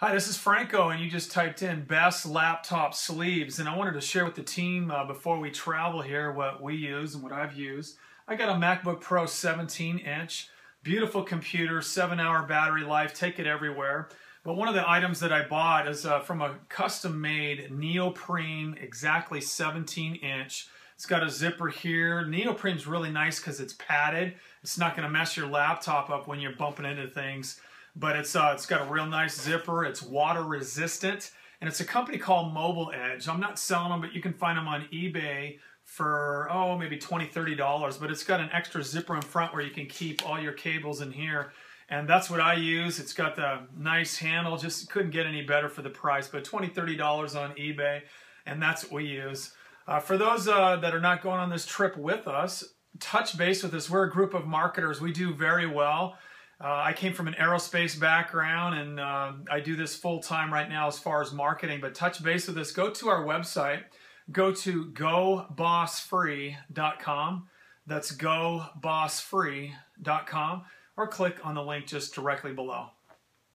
Hi, this is Franco, and you just typed in best laptop sleeves. And I wanted to share with the team uh, before we travel here what we use and what I've used. I got a MacBook Pro 17 inch, beautiful computer, seven hour battery life, take it everywhere. But one of the items that I bought is uh, from a custom made neoprene, exactly 17 inch. It's got a zipper here. Neoprene's really nice because it's padded. It's not going to mess your laptop up when you're bumping into things but it's uh, it's got a real nice zipper. It's water resistant, and it's a company called Mobile Edge. I'm not selling them, but you can find them on eBay for oh maybe 20 30 dollars but it's got an extra zipper in front where you can keep all your cables in here. And that's what I use. It's got the nice handle. Just couldn't get any better for the price but 20 30 dollars on eBay and that's what we use. Uh, for those uh, that are not going on this trip with us touch base with us. We're a group of marketers. We do very well uh, I came from an aerospace background and uh, I do this full time right now as far as marketing, but touch base with us. Go to our website, go to gobossfree.com. That's gobossfree.com or click on the link just directly below.